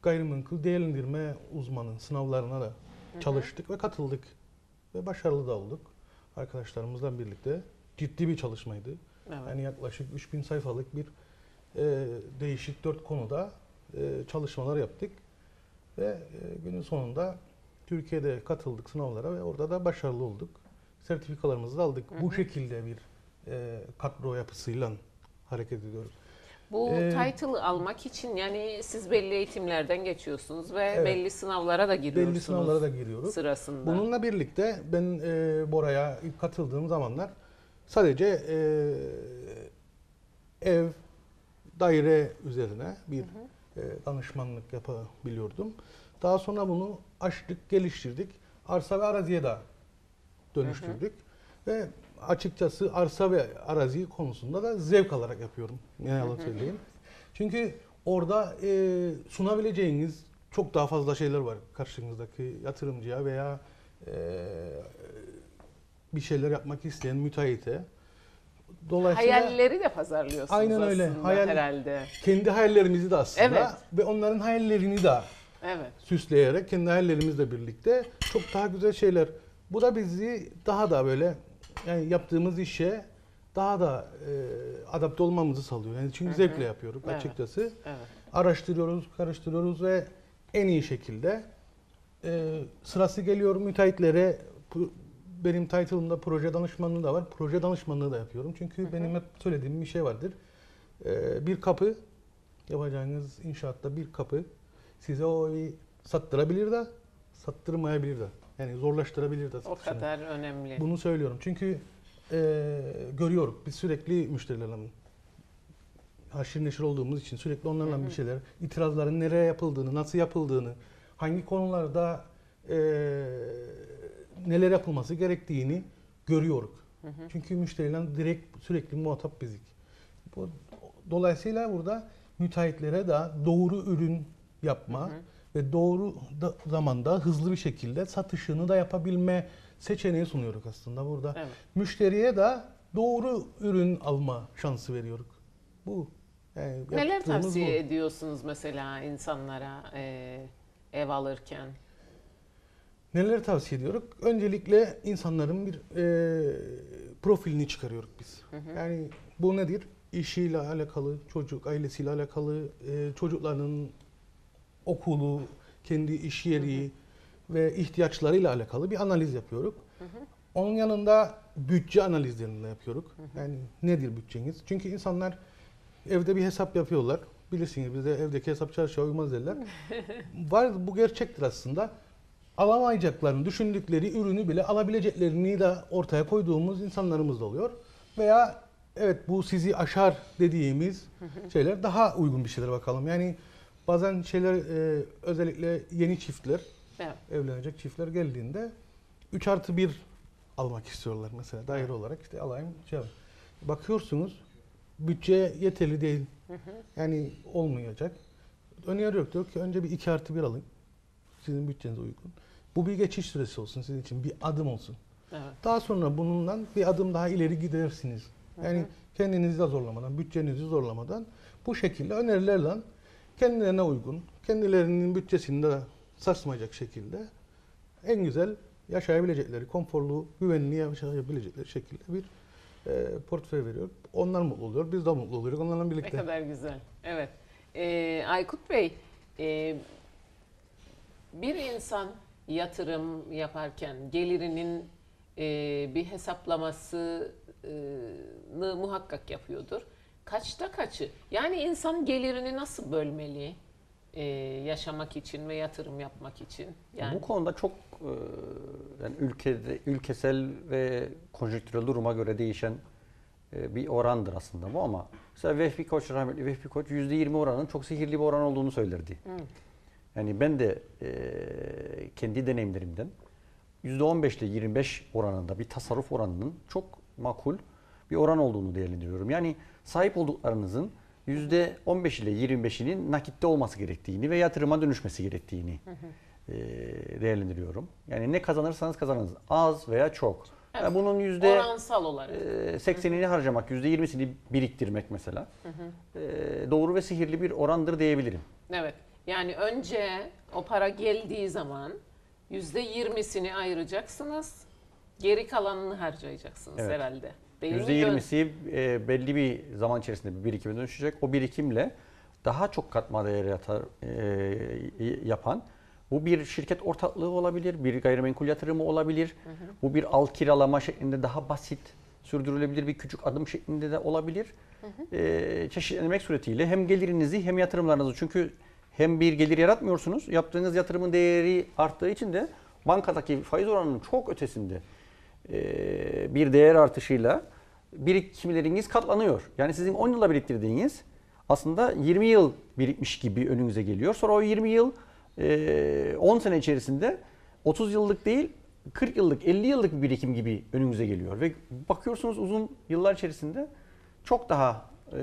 gayrimenkul değerlendirme uzmanı sınavlarına da çalıştık ve katıldık ve başarılı da olduk arkadaşlarımızla birlikte ciddi bir çalışmaydı. Evet. Yani yaklaşık 3000 sayfalık bir e, değişik dört konuda e, çalışmalar yaptık ve e, günün sonunda Türkiye'de katıldık sınavlara ve orada da başarılı olduk. Sertifikalarımızı da aldık. Bu şekilde bir e, kadro yapısıyla hareket ediyoruz. Bu Ee, title'ı almak için yani siz belli eğitimlerden geçiyorsunuz ve Evet. belli sınavlara da giriyorsunuz. Belli sınavlara da giriyoruz. sırasında. Bununla birlikte ben e, Bora'ya ilk katıldığım zamanlar sadece e, ev, daire üzerine bir e, danışmanlık yapabiliyordum. Daha sonra bunu açtık, geliştirdik. Arsa ve araziye de dönüştürdük. Ve açıkçası arsa ve arazi konusunda da zevk alarak yapıyorum. Ne yalan söyleyeyim. Çünkü orada e, sunabileceğiniz çok daha fazla şeyler var karşınızdaki yatırımcıya veya e, bir şeyler yapmak isteyen müteahhite. Dolayısıyla Hayalleri de pazarlıyorsunuz Aynen öyle. aslında Hayal- herhalde. kendi hayallerimizi de aslında Evet. ve onların hayallerini de Evet. süsleyerek kendi hayallerimizle birlikte çok daha güzel şeyler. Bu da bizi daha da böyle yani yaptığımız işe daha da e, adapte olmamızı sağlıyor. Yani çünkü zevkle yapıyoruz Evet. açıkçası. Evet. Araştırıyoruz, karıştırıyoruz ve en iyi şekilde e, sırası geliyor müteahhitlere benim title'ımda proje danışmanlığı da var. Proje danışmanlığı da yapıyorum. Çünkü benim hep söylediğim bir şey vardır. E, bir kapı yapacağınız inşaatta bir kapı size o evi sattırabilir de sattırmayabilir de. Yani zorlaştırabilir de O satışını. kadar önemli. Bunu söylüyorum. Çünkü e, görüyoruz. Biz sürekli müşterilerle haşir neşir olduğumuz için sürekli onlarla bir şeyler, itirazların nereye yapıldığını, nasıl yapıldığını, hangi konularda e, neler yapılması gerektiğini görüyoruz. Çünkü müşteriyle direkt sürekli muhatap bizik. Bu, dolayısıyla burada müteahhitlere de doğru ürün yapma ve doğru da, zamanda hızlı bir şekilde satışını da yapabilme seçeneği sunuyoruz aslında burada. Evet. Müşteriye de doğru ürün alma şansı veriyoruz. Bu. Yani Neler tavsiye bu. ediyorsunuz mesela insanlara e, ev alırken? Neler tavsiye ediyoruz? Öncelikle insanların bir e, profilini çıkarıyoruz biz. Yani bu nedir? İşiyle alakalı, çocuk ailesiyle alakalı, e, çocuklarının okulu, kendi iş yeri ve ihtiyaçlarıyla alakalı bir analiz yapıyoruz. Onun yanında bütçe analizlerini de yapıyoruz. Yani nedir bütçeniz? Çünkü insanlar evde bir hesap yapıyorlar. Bilirsiniz bizde evdeki hesap çarşıya uymaz derler. Var bu gerçektir aslında. Alamayacaklarını düşündükleri ürünü bile alabileceklerini de ortaya koyduğumuz insanlarımız da oluyor. Veya evet bu sizi aşar dediğimiz şeyler daha uygun bir şeyler bakalım. Yani bazen şeyler e, özellikle yeni çiftler Evet. evlenecek çiftler geldiğinde 3 artı 1 almak istiyorlar mesela daire olarak işte alayım şey yapayım. Bakıyorsunuz bütçe yeterli değil. Yani olmayacak. Öneriyor diyor ki önce bir 2 artı 1 alın. Sizin bütçenize uygun. Bu bir geçiş süresi olsun sizin için bir adım olsun. Evet. Daha sonra bundan bir adım daha ileri gidersiniz. Yani kendinizi de zorlamadan, bütçenizi zorlamadan bu şekilde önerilerle kendilerine uygun, kendilerinin bütçesini de sarsmayacak şekilde en güzel yaşayabilecekleri, konforlu, güvenli yaşayabilecekleri şekilde bir e, portföy veriyor. Onlar mutlu oluyor, biz de mutlu oluyoruz onlarla Ne birlikte. kadar güzel. Evet. Ee, Aykut Bey, e, bir insan yatırım yaparken gelirinin e, bir hesaplamasını muhakkak yapıyordur. Kaçta kaçı? Yani insan gelirini nasıl bölmeli e, yaşamak için ve yatırım yapmak için? Yani Bu konuda çok e, yani ülkede ülkesel ve konjonktürel duruma göre değişen e, bir orandır aslında bu ama mesela Vehbi Koç, rahmetli Vehbi Koç %20 oranın çok sihirli bir oran olduğunu söylerdi. Yani ben de e, kendi deneyimlerimden %15 ile 25 oranında bir tasarruf oranının çok makul bir oran olduğunu değerlendiriyorum. Yani sahip olduklarınızın %15 ile 25'inin nakitte olması gerektiğini ve yatırıma dönüşmesi gerektiğini e, değerlendiriyorum. Yani ne kazanırsanız kazanınız az veya çok. Yani Evet. bunun yüzde oransal olarak. e, 80'ini harcamak, %20'sini biriktirmek mesela e, doğru ve sihirli bir orandır diyebilirim. Evet. Yani önce o para geldiği zaman yüzde yirmisini ayıracaksınız. Geri kalanını harcayacaksınız Evet. herhalde. Değil mi? %20'si e, belli bir zaman içerisinde bir birikime dönüşecek. O birikimle daha çok katma değer yatar, e, yapan bu bir şirket ortaklığı olabilir, bir gayrimenkul yatırımı olabilir. Bu bir al kiralama şeklinde daha basit, sürdürülebilir bir küçük adım şeklinde de olabilir. E, çeşitlenmek suretiyle hem gelirinizi hem yatırımlarınızı çünkü hem bir gelir yaratmıyorsunuz, yaptığınız yatırımın değeri arttığı için de bankadaki faiz oranının çok ötesinde e, bir değer artışıyla birikimleriniz katlanıyor. Yani sizin 10 yılda biriktirdiğiniz aslında 20 yıl birikmiş gibi önünüze geliyor. Sonra o 20 yıl e, 10 sene içerisinde 30 yıllık değil 40 yıllık 50 yıllık bir birikim gibi önünüze geliyor. Ve bakıyorsunuz uzun yıllar içerisinde çok daha e,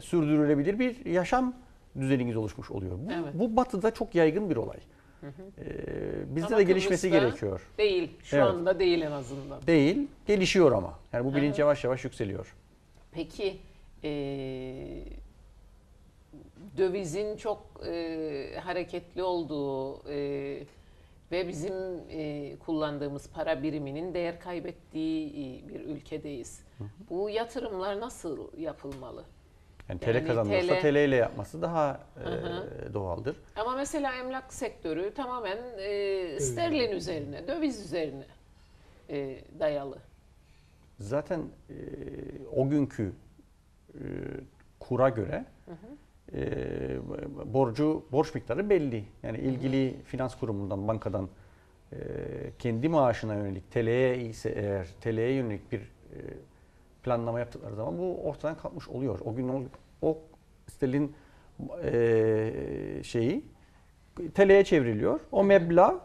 sürdürülebilir bir yaşam düzeniniz oluşmuş oluyor. Bu, Evet. bu batıda çok yaygın bir olay. E, bizde Ama de gelişmesi Kıbrıs'ta gerekiyor. Değil. Şu Evet. anda değil en azından. Değil, gelişiyor ama. Yani bu bilinç Evet. yavaş yavaş yükseliyor. Peki eee, dövizin çok eee, hareketli olduğu eee, ve bizim eee, kullandığımız para biriminin değer kaybettiği eee, bir ülkedeyiz. Bu yatırımlar nasıl yapılmalı? Yani Yani TL kazanıyorsa TL TL ile yapması daha e, Hı doğaldır. Ama mesela emlak sektörü tamamen eee sterlin üzerine, döviz üzerine eee, dayalı. Zaten e, o günkü e, kura göre e, borcu borç miktarı belli. Yani ilgili finans kurumundan, bankadan e, kendi maaşına yönelik TL'ye ise eğer TL'ye yönelik bir e, planlama yaptıkları zaman bu ortadan kalkmış oluyor. O gün o, o sterlin e, şeyi TL'ye çevriliyor. O meblağ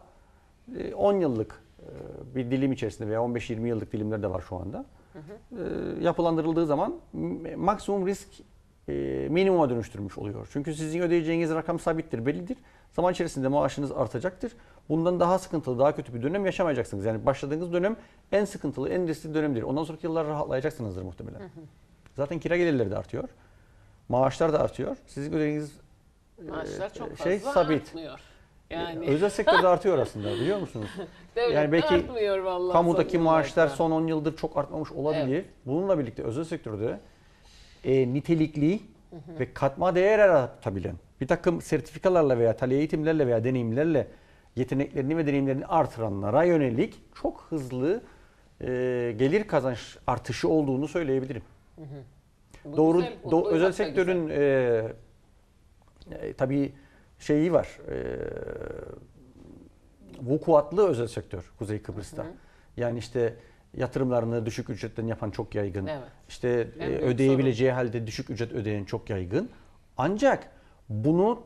e, 10 yıllık e, bir dilim içerisinde veya 15-20 yıllık dilimler de var şu anda. E, yapılandırıldığı zaman maksimum risk e, minimuma dönüştürmüş oluyor. Çünkü sizin ödeyeceğiniz rakam sabittir, bellidir. Zaman içerisinde maaşınız artacaktır. Bundan daha sıkıntılı, daha kötü bir dönem yaşamayacaksınız. Yani başladığınız dönem en sıkıntılı, en riskli dönemdir. Ondan sonraki yıllar rahatlayacaksınızdır muhtemelen. Zaten kira gelirleri de artıyor. Maaşlar da artıyor. Sizin ödediğiniz Maaşlar çok fazla şey sabit. artmıyor. Yani özel sektörde artıyor aslında biliyor musunuz? devlette yani belki artmıyor vallahi. Kamudaki maaşlar yıllarda. son 10 yıldır çok artmamış olabilir. Bununla birlikte özel sektörde e, nitelikli ve katma değer yaratabilen bir takım sertifikalarla veya tali eğitimlerle veya deneyimlerle yeteneklerini ve deneyimlerini artıranlara yönelik çok hızlı e, gelir kazanç artışı olduğunu söyleyebilirim. Bu Doğru, güzel, do- özel sektörün e, e, tabii şeyi var. E, vukuatlı özel sektör Kuzey Kıbrıs'ta. Yani işte yatırımlarını düşük ücretten yapan çok yaygın. Evet. İşte En e, ödeyebileceği halde düşük ücret ödeyen çok yaygın. Ancak bunu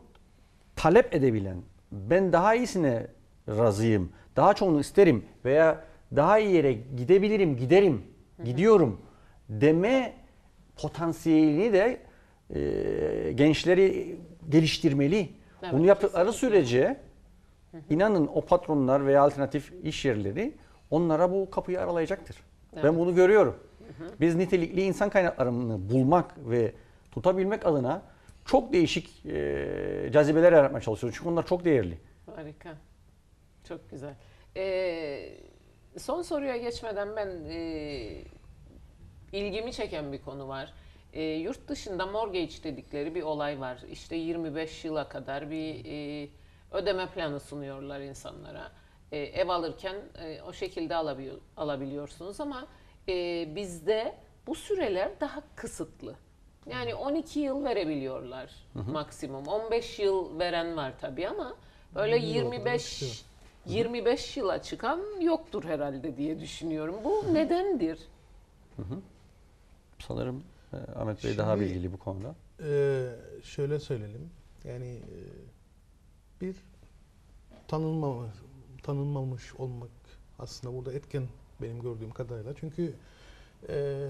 talep edebilen, ben daha iyisine razıyım, daha çoğunu isterim veya daha iyi yere gidebilirim, giderim, gidiyorum deme potansiyelini de e, gençleri geliştirmeli. Evet, Bunu yaptıkları kesinlikle. sürece inanın o patronlar veya alternatif iş yerleri onlara bu kapıyı aralayacaktır. Ben Evet. bunu görüyorum. Biz nitelikli insan kaynaklarını bulmak ve tutabilmek adına çok değişik e, cazibeler yaratmaya çalışıyoruz. Çünkü onlar çok değerli. Harika. Çok güzel. Ee, son soruya geçmeden ben e, ilgimi çeken bir konu var. E, yurt dışında mortgage dedikleri bir olay var. İşte 25 yıla kadar bir e, ödeme planı sunuyorlar insanlara. E, ev alırken e, o şekilde alabiliyor, alabiliyorsunuz ama e, bizde bu süreler daha kısıtlı. Yani 12 yıl verebiliyorlar maksimum. 15 yıl veren var tabii ama böyle Yirmi yıla kadar 25 çıkıyor. 25 yıla çıkan yoktur herhalde diye düşünüyorum. Bu nedendir? Sanırım e, Ahmet Bey daha Şimdi- bilgili bu konuda. Ee, şöyle söyleyelim. Yani e, bir tanınmama, tanınmamış olmak aslında burada etken benim gördüğüm kadarıyla. Çünkü e,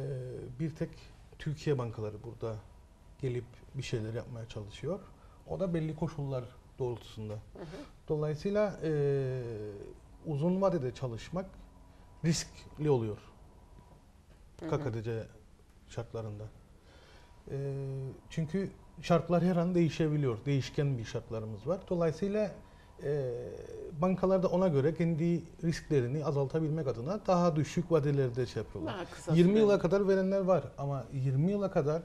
bir tek Türkiye bankaları burada gelip bir şeyler yapmaya çalışıyor. O da belli koşullar doğrultusunda. Dolayısıyla e, uzun vadede çalışmak riskli oluyor. KKTC şartlarında. Ee, çünkü şartlar her an değişebiliyor. Değişken bir şartlarımız var. Dolayısıyla e, bankalar da ona göre kendi risklerini azaltabilmek adına daha düşük vadelerde şey yapıyorlar. Daha kısa 20 yıla kadar verenler var ama 20 yıla kadar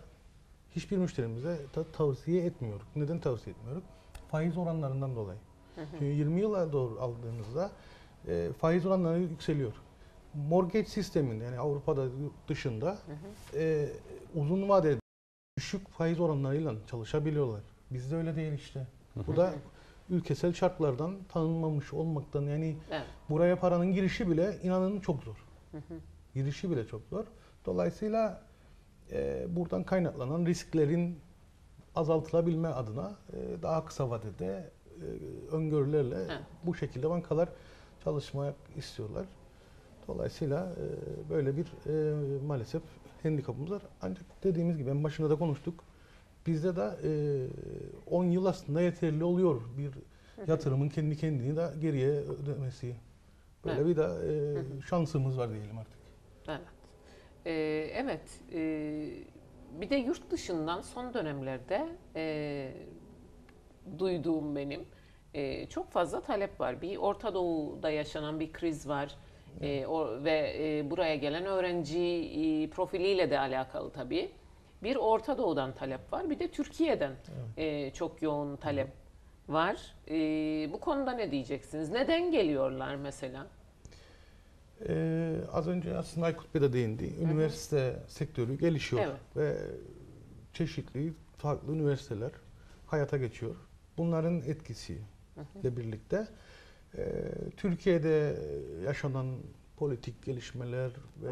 hiçbir müşterimize ta- tavsiye etmiyoruz. Neden tavsiye etmiyoruz? Faiz oranlarından dolayı. Çünkü 20 yıla doğru aldığınızda e, faiz oranları yükseliyor. Mortgage sisteminde yani Avrupa'da dışında e, uzun vadeli düşük faiz oranlarıyla çalışabiliyorlar. Bizde öyle değil işte. Bu da ülkesel şartlardan tanınmamış olmaktan yani Evet. buraya paranın girişi bile inanın çok zor. Girişi bile çok zor. Dolayısıyla e, buradan kaynaklanan risklerin azaltılabilme adına e, daha kısa vadede e, öngörülerle Evet. bu şekilde bankalar çalışmak istiyorlar. Dolayısıyla e, böyle bir e, maalesef handikapımız var. Ancak dediğimiz gibi en başında da konuştuk. Bizde de e, 10 yıl aslında yeterli oluyor bir yatırımın kendi kendini de geriye ödemesi. Böyle Evet. bir de e, şansımız var diyelim artık. Evet. Ee, evet. ee, bir de yurt dışından son dönemlerde ee, duyduğum benim ee, çok fazla talep var. Bir Orta Doğu'da yaşanan bir kriz var. Ee, o, ve ee, buraya gelen öğrenci ee, profiliyle de alakalı tabii. Bir Orta Doğu'dan talep var. Bir de Türkiye'den ee, çok yoğun talep var. Ee, bu konuda ne diyeceksiniz? Neden geliyorlar mesela? Ee, az önce aslında Aykut Bey de değindi. Üniversite sektörü gelişiyor Evet. ve çeşitli farklı üniversiteler hayata geçiyor. Bunların etkisiyle birlikte e, Türkiye'de yaşanan politik gelişmeler ve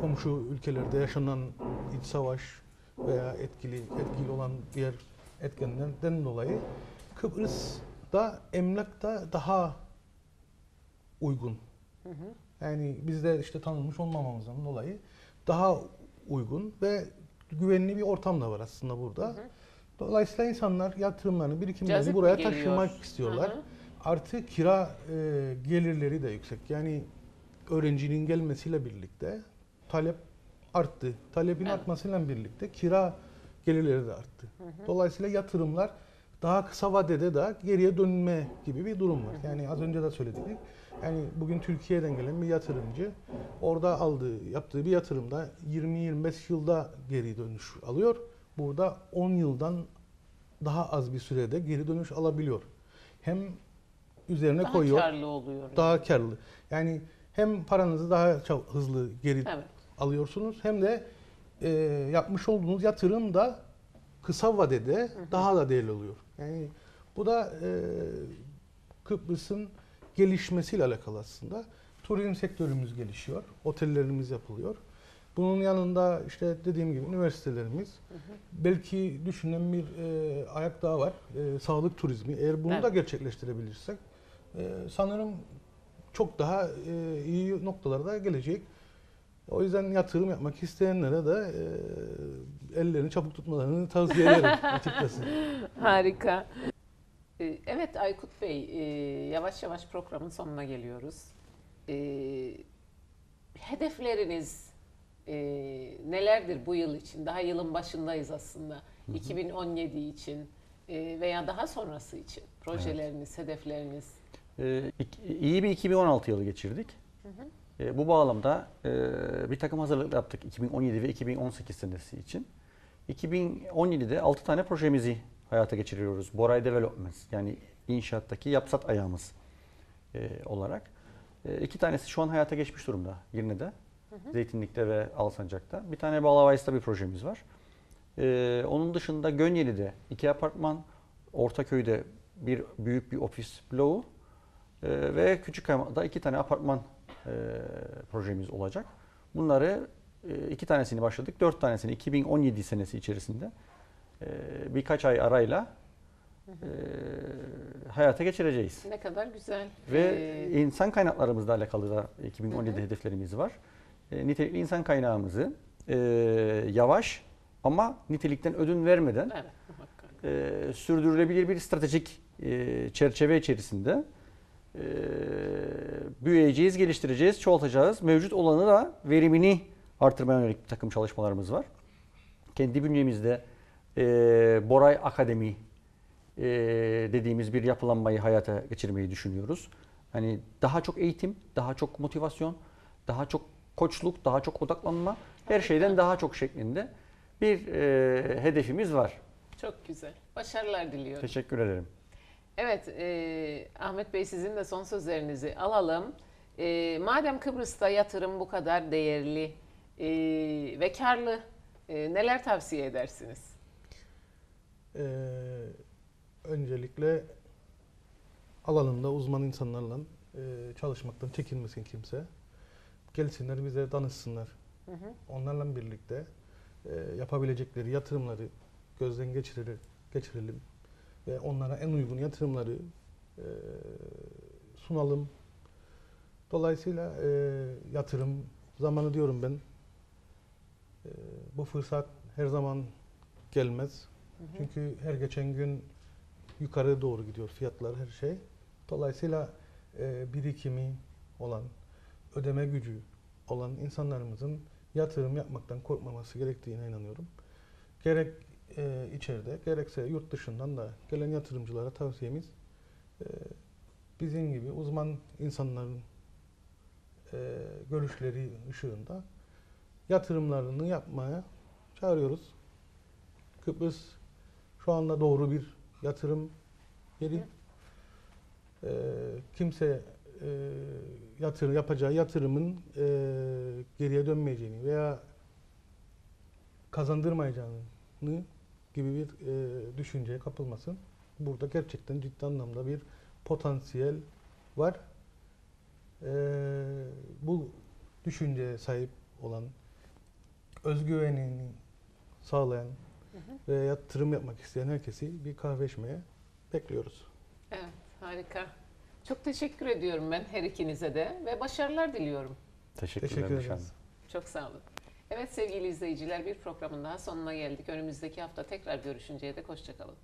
komşu ülkelerde yaşanan iç savaş veya etkili etkili olan diğer etkenlerden dolayı Kıbrıs'ta emlakta daha uygun yani bizde işte tanınmış olmamamızdan dolayı daha uygun ve güvenli bir ortam da var aslında burada. Dolayısıyla insanlar yatırımlarını, birikimlerini Cazip buraya geliyor? taşımak istiyorlar. Hı hı. Artı kira e, gelirleri de yüksek. Yani öğrencinin gelmesiyle birlikte talep arttı. Talebin Evet. artmasıyla birlikte kira gelirleri de arttı. Dolayısıyla yatırımlar daha kısa vadede de geriye dönme gibi bir durum var. Yani az önce de söyledik. Yani bugün Türkiye'den gelen bir yatırımcı orada aldığı, yaptığı bir yatırımda 20-25 yılda geri dönüş alıyor. Burada 10 yıldan daha az bir sürede geri dönüş alabiliyor. Hem üzerine Daha koyuyor, karlı oluyor. daha karlı. Yani hem paranızı daha çab- hızlı geri Evet. alıyorsunuz hem de e, yapmış olduğunuz yatırım da kısa vadede daha da değerli oluyor. Yani bu da e, Kıbrıs'ın gelişmesiyle alakalı aslında. Turizm sektörümüz gelişiyor, otellerimiz yapılıyor. Bunun yanında işte dediğim gibi üniversitelerimiz, belki düşünen bir e, ayak daha var, e, sağlık turizmi. Eğer bunu da Evet. gerçekleştirebilirsek e, sanırım çok daha e, iyi noktalara gelecek. O yüzden yatırım yapmak isteyenlere de e, ellerini çabuk tutmalarını tavsiye ederim açıkçası. Harika. Ee, Evet Aykut Bey, e, yavaş yavaş programın sonuna geliyoruz. Hedefleriniz e, nelerdir bu yıl için? Daha yılın başındayız aslında. 2017 için e, veya daha sonrası için projeleriniz, hedefleriniz. İk- iyi bir 2016 yılı geçirdik. Ee, bu bağlamda e, bir takım hazırlık yaptık 2017 ve 2018 senesi için. 2017'de 6 tane projemizi hayata geçiriyoruz. Boray Developments yani inşaattaki yapsat ayağımız e, olarak. E, iki tanesi şu an hayata geçmiş durumda Girne'de, Zeytinlik'te ve Alsancak'ta. Bir tane Balavayıs'ta bir projemiz var. E, onun dışında Gönyeli'de iki apartman, Ortaköy'de bir büyük bir ofis bloğu e, ve Küçükkaya'da iki tane apartman e, projemiz olacak. Bunları e, iki tanesini başladık, dört tanesini 2017 senesi içerisinde e, birkaç ay arayla e, hayata geçireceğiz. Ne kadar güzel. Ve Ee, insan kaynaklarımızla alakalı da 2017 Hı hı. hedeflerimiz var. E, nitelikli insan kaynağımızı e, yavaş ama nitelikten ödün vermeden evet, e, sürdürülebilir bir stratejik e, çerçeve içerisinde e, büyüyeceğiz, geliştireceğiz, çoğaltacağız. Mevcut olanı da verimini artırmaya yönelik bir takım çalışmalarımız var. Kendi bünyemizde e, Boray Akademi e, dediğimiz bir yapılanmayı hayata geçirmeyi düşünüyoruz. Hani daha çok eğitim, daha çok motivasyon, daha çok koçluk, daha çok odaklanma, her şeyden daha çok şeklinde bir e, hedefimiz var. Çok güzel. Başarılar diliyorum. Teşekkür ederim. Evet, e, Ahmet Bey sizin de son sözlerinizi alalım. E, madem Kıbrıs'ta yatırım bu kadar değerli e, ve karlı, e, neler tavsiye edersiniz? Ee, öncelikle alanında uzman insanlarla e, çalışmaktan çekinmesin kimse. Gelsinler bize danışsınlar. Hı hı. Onlarla birlikte e, yapabilecekleri yatırımları gözden geçirelim, geçirelim ve onlara en uygun yatırımları e, sunalım. Dolayısıyla e, yatırım zamanı diyorum ben. E, bu fırsat her zaman gelmez. Çünkü her geçen gün yukarı doğru gidiyor fiyatlar her şey. Dolayısıyla e, birikimi olan, ödeme gücü olan insanlarımızın yatırım yapmaktan korkmaması gerektiğine inanıyorum. Gerek e, içeride gerekse yurt dışından da gelen yatırımcılara tavsiyemiz e, bizim gibi uzman insanların e, görüşleri ışığında yatırımlarını yapmaya çağırıyoruz. Kıbrıs şu anda doğru bir yatırım yeri. E, kimse e, yatır yapacağı yatırımın e, geriye dönmeyeceğini veya kazandırmayacağını gibi bir e, düşünceye kapılmasın. Burada gerçekten ciddi anlamda bir potansiyel var. E, bu düşünceye sahip olan, özgüvenini sağlayan ve yatırım yapmak isteyen herkesi bir kahve içmeye bekliyoruz. Evet, harika. Çok teşekkür ediyorum ben her ikinize de ve başarılar diliyorum. Teşekkürler Teşekkür ederiz. Çok sağ olun. Evet sevgili izleyiciler bir programın daha sonuna geldik. Önümüzdeki hafta tekrar görüşünceye dek hoşçakalın.